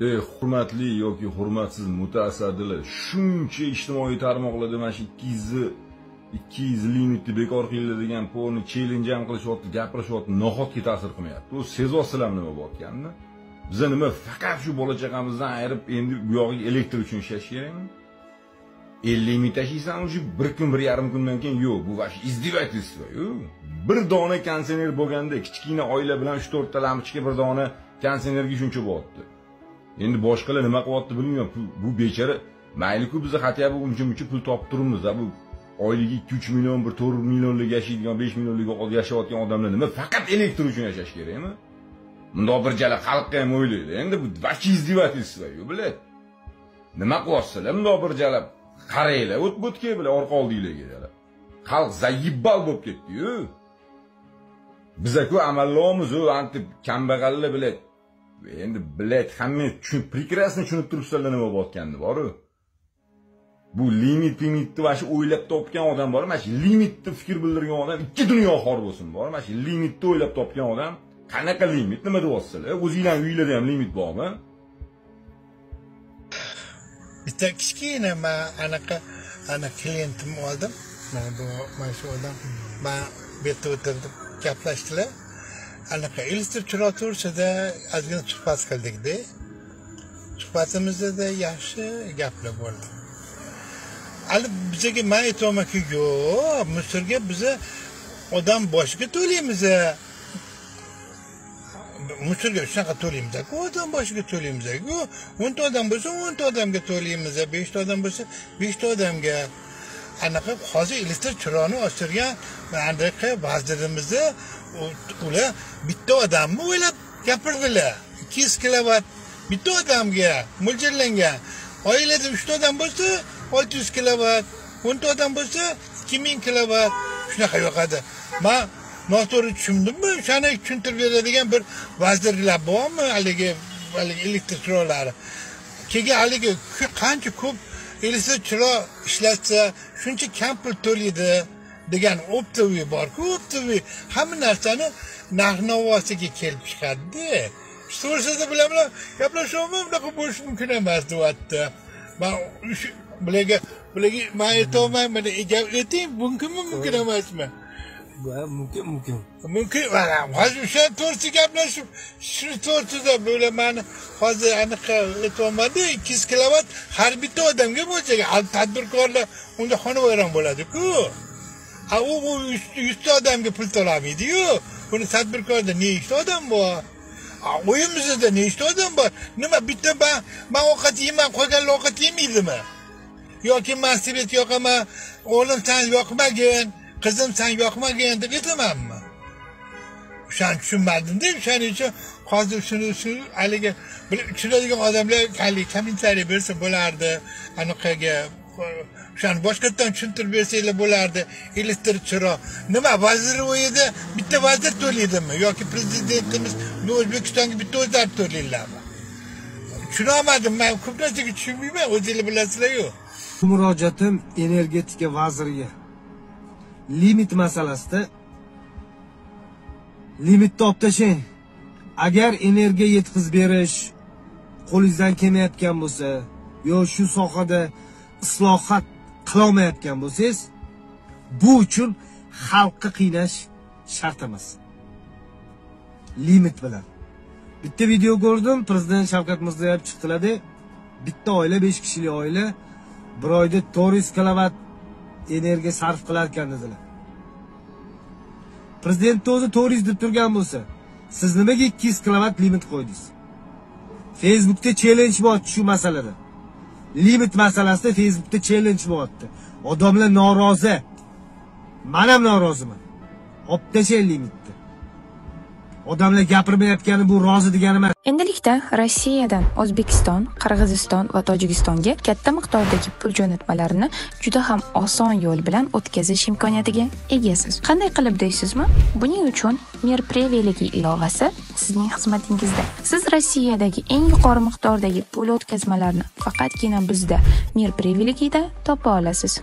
ey hurmatli yoki hurmatsiz mutasaddilar shuncha ijtimoiy tarmoqlarda mana shu ikki yuzni ikki yuz limitni bekor qilinglar degan polni chellenj ham qilishyapti gapirishyapti nahotki ta'sir qilmayapti. U sezyapsizlarmi nima bo'layotganini biza nima faqat shu bola chaqamizdan ayirib endi bu yog'iga elektr uchun ishlash kerakmi? Ellik ming tashlaysan уже bir kun bir yarim kundan keyin? Yo'q bu вообще издевательство bir dona konsener bo'lganda kichkina oila bilan uch to'rtta lampochka bir dona konsenerga shuncha bo'lyapti endi boshqalar nima qilyapti bilmayman bu bechora mayliku biz хотя бы uncha muncha pul topib turibmiz bu oyligi ikki uch million bir to'rt millionlik yashaydigan besh millionlik yashayotgan odamlar nima faqat elektr uchun yashash kerakmi mundoq bir jala xalqqa ham o'ylaydi endi bu вообще издевательство блядь nima qilyapsizlar? Mundoq bir jala qaranglar o't o'tga bular orqa oldinglarga xalq zayibbal bo'lib ketdiyu. Bizaku amallormiz u antib kambag'allar bilan endi блядь hamma прекрасно tushunib turibsizlar nima bo'layotganini boru. Bu limit limitni mana shu o'ylab topgan odam bor mana shu limitni fikr bildirgan odam ikki dunyo xor bo'lsin bor mana shu limitni o'ylab topgan odam qanaqa limit nima deyapsizlar? O'zinglarni uylarda ham limit bormi? Bitta kichkina man anaqa ana klientim oldim. Mana bu mana shu odam man bu yerda o'tirdim. Gaplashdilar. Anaqa elektr chiroq to'g'risida ozgina suhbat qildikda suhbatimizda yaxshi gaplar bo'ldi. Hali bizaga man aytyapmanki yo'q misrga biza odam boshiga to'laymiz misrga shunaqa to'laymizku odam boshiga to'laymiz o'nta odam bo'lsa o'nta odamga to'laymiz beshta odam bo'lsa beshta odamga. Anaqa hozir elektr chiroqni o'chirgan anaqa vazirimizni ular bitta odamni o'ylab gapirdilar. Ikki yuz kilovat bitta odamga mo'ljallangan. Oilada uchta odam bo'lsa olti yuz kilovat o'nta odam bo'lsa ikki ming kilovat shunaqa yoqadi. Man noto'g'ri tushundimmi? O'shani tushuntirib beradigan bir vazirlar bormi haligi haligi elektr chiroqlari keyin haligi qancha ko'p elektr chiroq ishlatsa shuncha kam pul to'laydi. Degan optoviy borku optoviy hamma narsani narx navosiga kelib chiqadida. To'g'risida bilan bilan gaplashyapman bunaqa bo'lishi mumkin emas deyapti. Man bularga bularga man aytyapman mana ayting mumkinmi mumkin emasmi? Mumkin mumkin. Mumkin mana hozir o'sha to'g'risida gaplashib shu to'g'risida bular mani hozir anaqa aytyapmanda ikki yuz kilovat har bitta odamga mo'ljallangan tadbirkorlar unda xonavayron bo'ladiku ha u bu yuzta odamga pul to'lamaydiyu buni tadbirkorda nechta odam bor? Uyimizda nechta odam bor? Nima bitta man man ovqat yeyman qolganlar ovqat yemaydimi? Yoki man svet yoqaman o'g'lim san yoqmagin qizim san yoqmagin deb aytamanmi? O'shani tushunmadimda o'shaning uchun hozir shuni shu haligi tushunadigan odamlar haligi kommentariy bersa bo'lardi anaqaga o'shani boshqatdan tushuntirib bersanglar bo'lardi. Elektr chiroq. Nima vazir uyida bitta vazir to'laydimi? Yoki prezidentimiz o'zbekistonga bitta o'zlari to'laydilarmi? Tushunolmadim man ko'p narsaga tushunmayman o'zinglar bilasizlarku murojaatim energetika vaziriga. Limit masalasida limitni olib tashlang agar energiya yetkazib berish qo'lingizdan kelmayotgan bo'lsa yo shu sohada islohot qilolmayotgan bo'lsangiz bu uchun xalqni qiynash shart emas. Limit bilan. Bitta video ko'rdim prezident shavkat mirziyoyev chiqdilarda bitta oila besh kishilik oila bir oyda to'rt yuz kilovat energiya sarf qilar ekan dedilar. Prezidentni o'zi to'rt yuz deb turgan bo'lsa siz nimaga ikki yuz kilovat limit qo'ydingiz? Facebookda challenge bor shu masalada. Limit masalasida facebookda challenge bo'lyapti. Odamlar norozi. Man ham noroziman olib tashlang limitni. Odamlar gapirmayotgani bu rozi degani emas. Endilikda rossiyadan o'zbekiston qirg'iziston va tojikistonga katta miqdordagi pul jo'natmalarini juda ham oson yo'l bilan o'tkazish imkoniyatiga egasiz. Qanday qilib deysizmi? Buning uchun mer privilegi ilovasi sizning xizmatingizda. Siz rossiyadagi eng yuqori miqdordagi pul o'tkazmalarini faqatgina bizda mer privilegida topa olasiz.